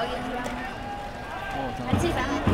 哦기 는,